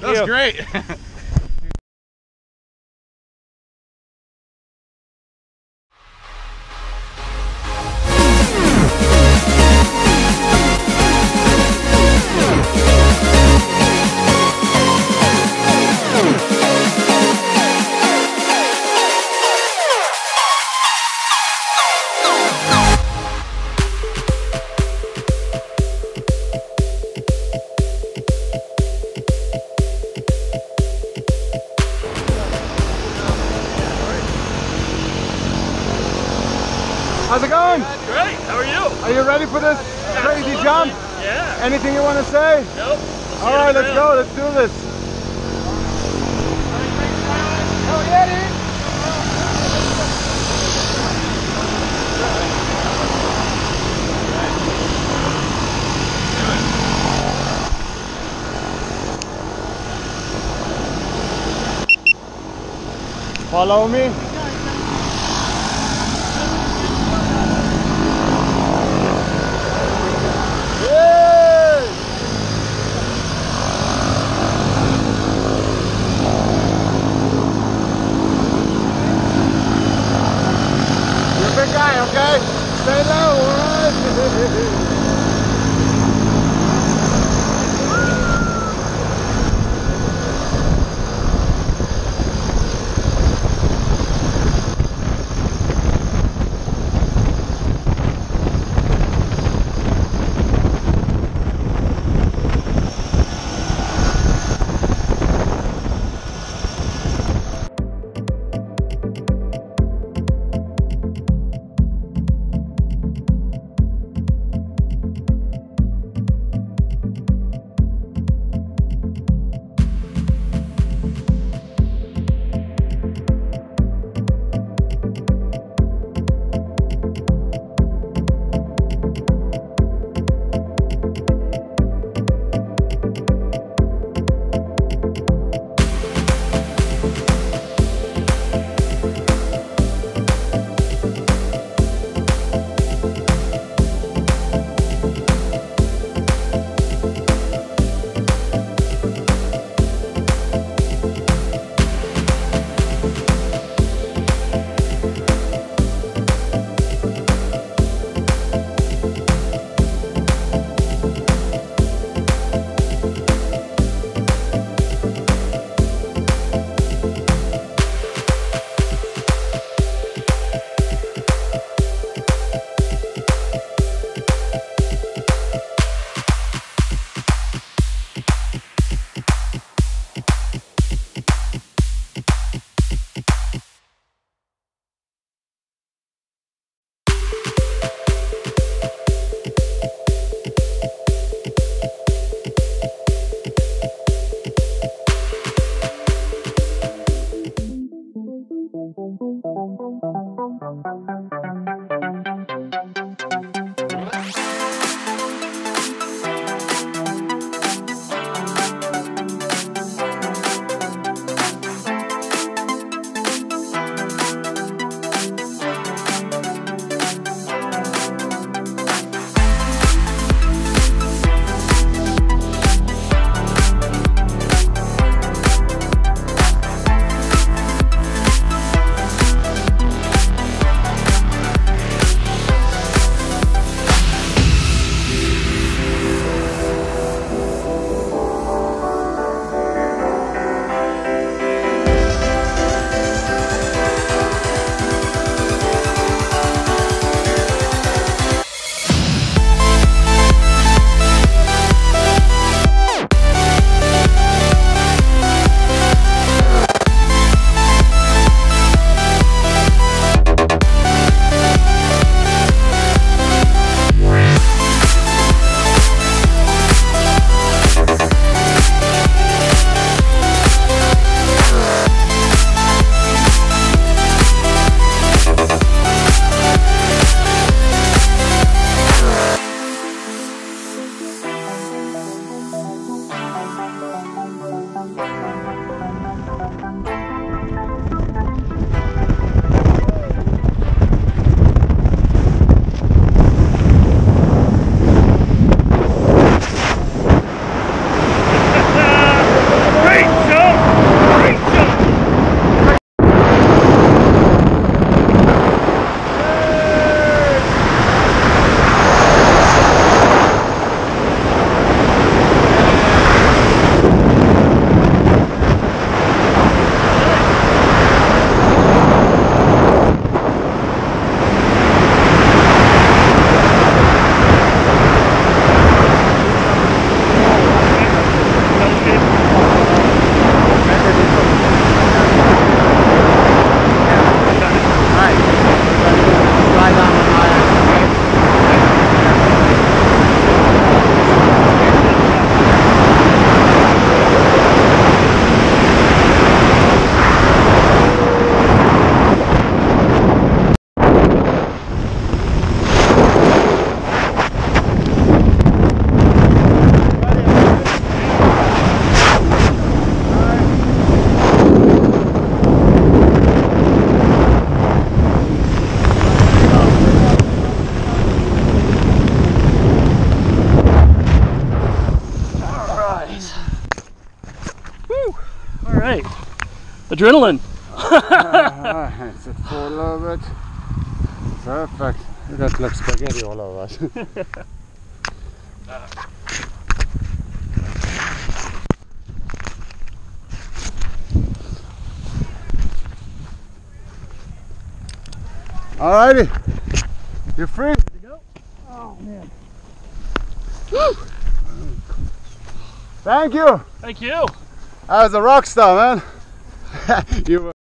Thank that was you. great. How's it going? Great. How are you? Are you ready for this crazy jump? Yeah. Anything you want to say? Nope. All right, let's go. Let's do this. Yeah. Follow me. Adrenaline. Ah, Is it full of it? Perfect. You got like spaghetti all over us. Alrighty. You're free. Oh man. Thank you. Thank you. I was a rock star, man. you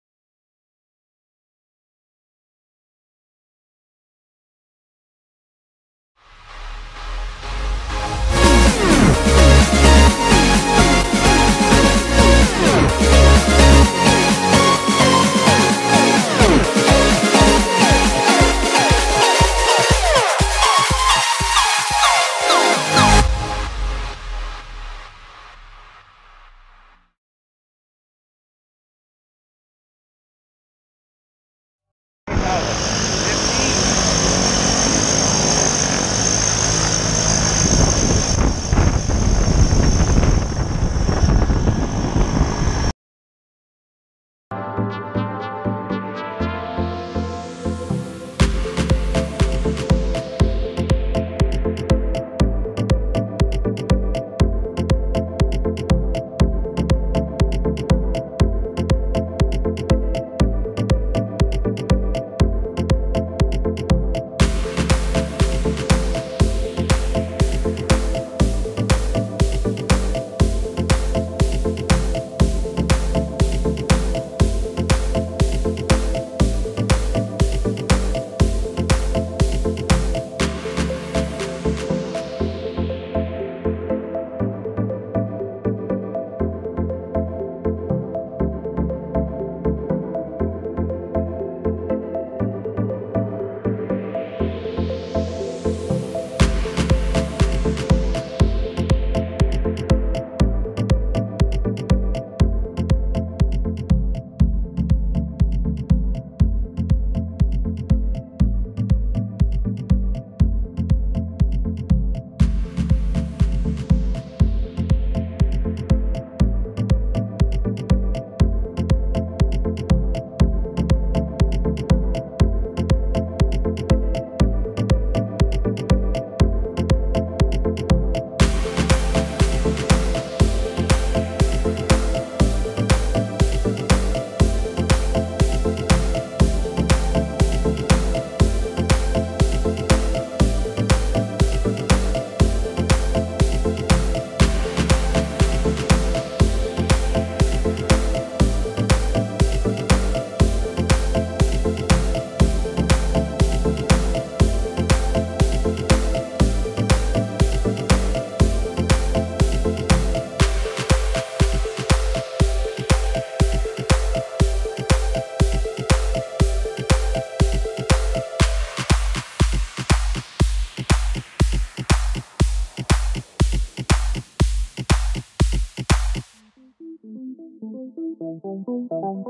Thank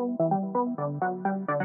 you.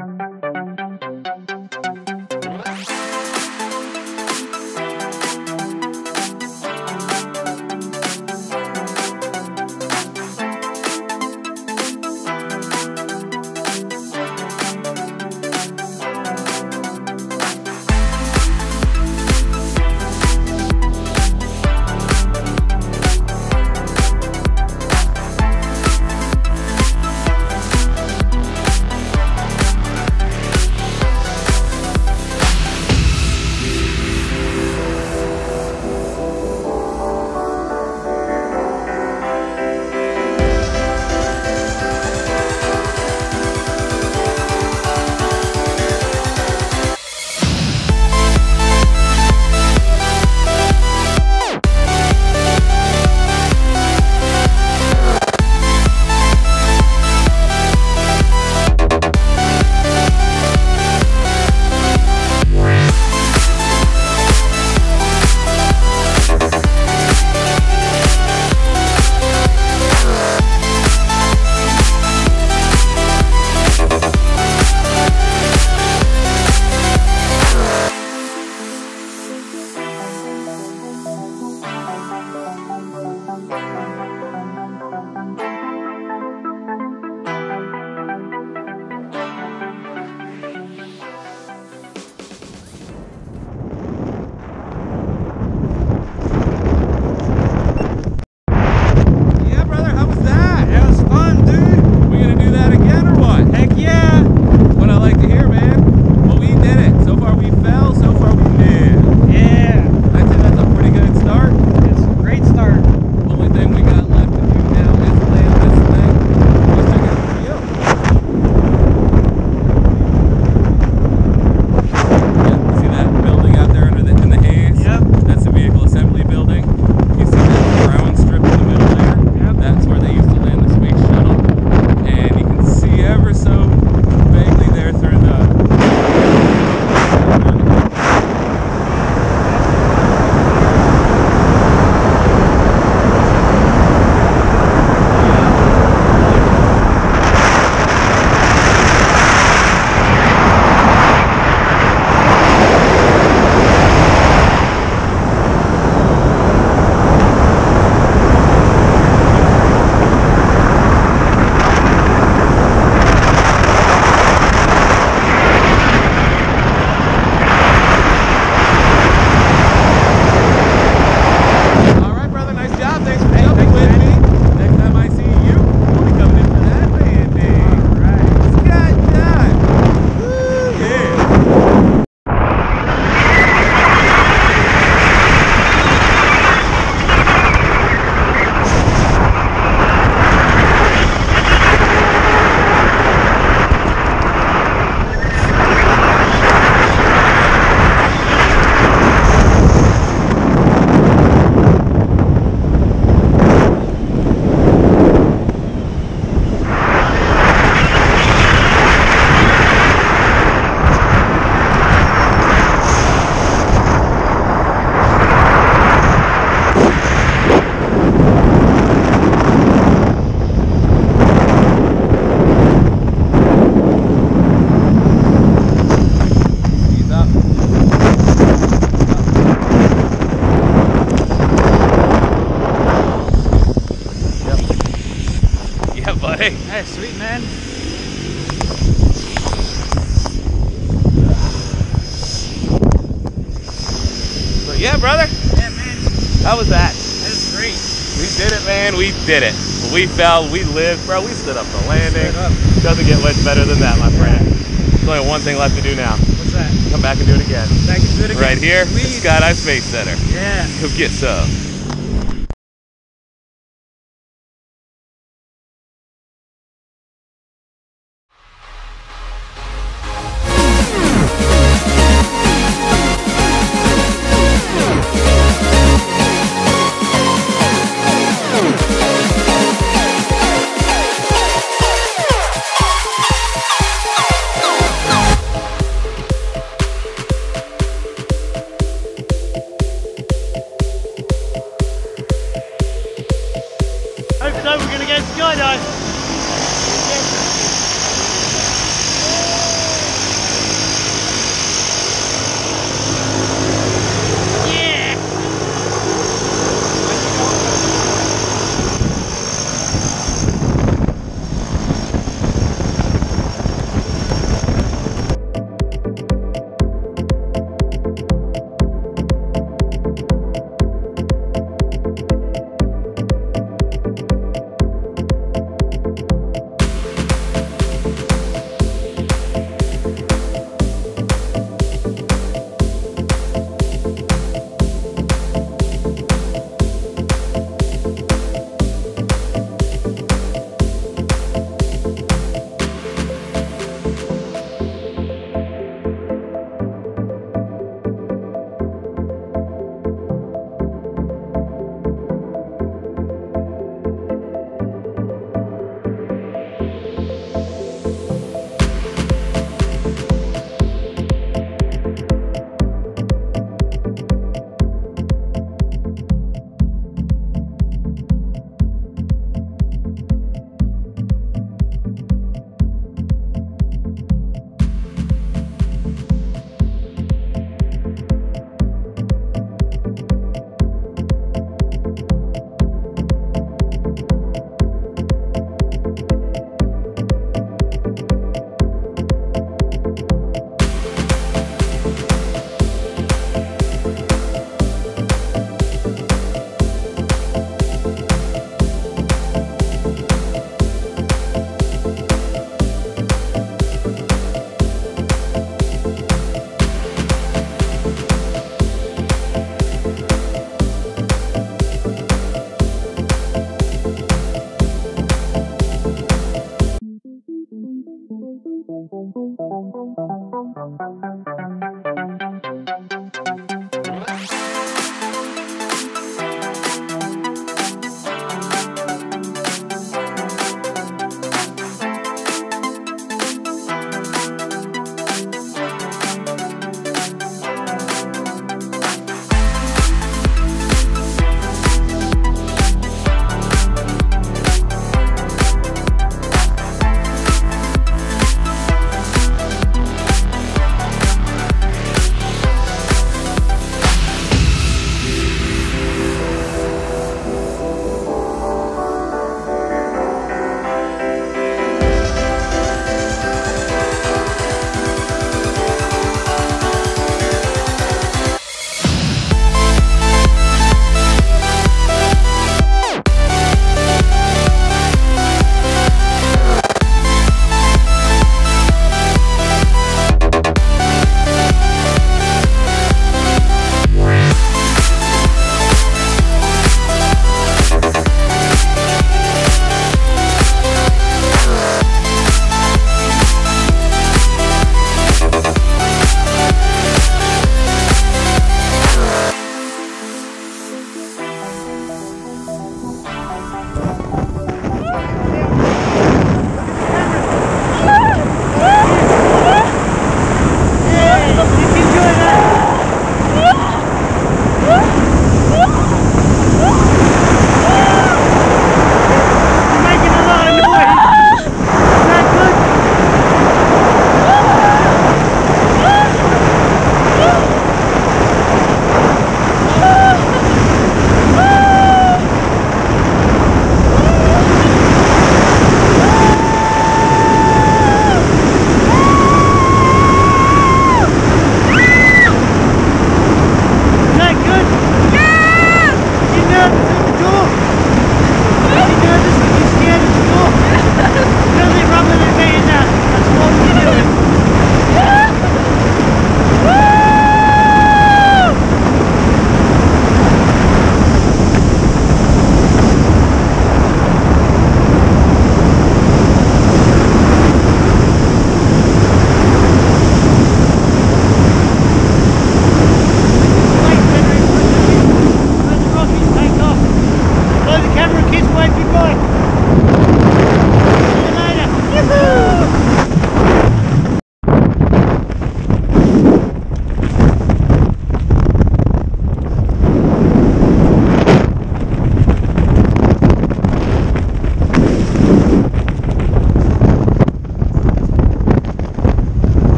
How was that? That is great. We did it, man. We did it. We fell. We lived, bro. We stood up the landing. Up. Doesn't get much better than that, my friend. There's only one thing left to do now. What's that? Come back and do it again. Back to do it again. Right here, Please. Skydive Space Center. Yeah. Come get some.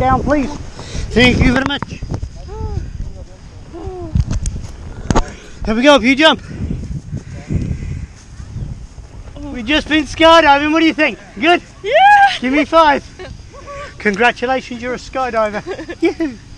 down, please. Thank you very much. Here we go, if you jump. We just been skydiving, what do you think? Good? Yeah! Give me five. Congratulations, you're a skydiver.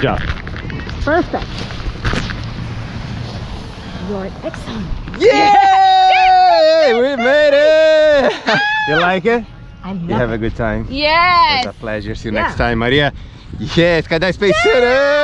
Good job. Perfect. You're excellent. Yay! We made it! you like it? I You have it. a good time? Yes. It's a pleasure. See you Yeah. next time, Maria. Yes, Skydive Space Center!